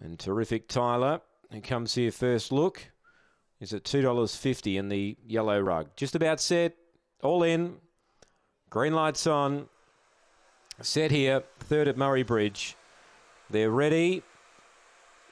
And terrific Tyler, who comes here first look, is at $2.50 in the yellow rug. Just about set, all in, green lights on, set here, third at Murray Bridge. They're ready.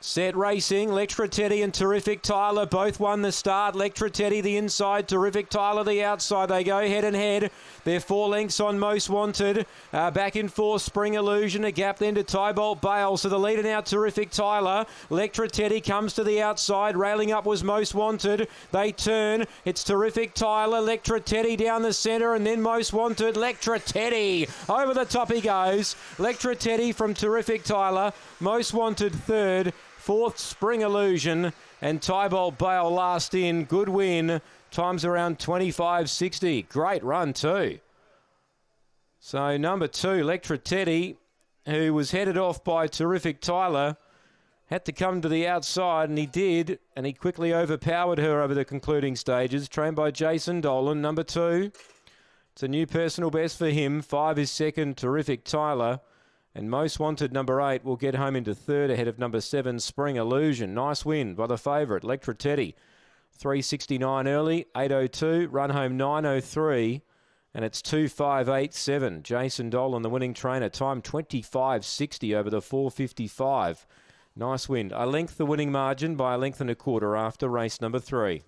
Set racing, Lectra Teddy and Terrific Tyler both won the start. Lectra Teddy the inside, Terrific Tyler the outside. They go head and head. They're four lengths on Most Wanted. Uh, back in four, Spring Illusion. A gap then to Tybolt Bale. So the leader now, Terrific Tyler. Lectra Teddy comes to the outside. Railing up was Most Wanted. They turn. It's Terrific Tyler. Lectra Teddy down the centre and then Most Wanted. Lectra Teddy. Over the top he goes. Lectra Teddy from Terrific Tyler. Most Wanted third. Fourth, Spring Illusion. And Tybolt Bale last in. Good win. Times around 25.60. Great run too. So number two, Electra Teddy, who was headed off by terrific Tyler, had to come to the outside, and he did, and he quickly overpowered her over the concluding stages. Trained by Jason Dolan, number two. It's a new personal best for him. Five is second, terrific Tyler. And most wanted number eight will get home into third ahead of number seven, Spring Illusion. Nice win by the favourite, Electra Teddy. 369 early, 802, run home 903, and it's 2587. Jason Dolan, the winning trainer, time 2560 over the 455. Nice win. I length the winning margin by a length and a quarter after race number three.